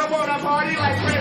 Bitch, I wanna party like Chris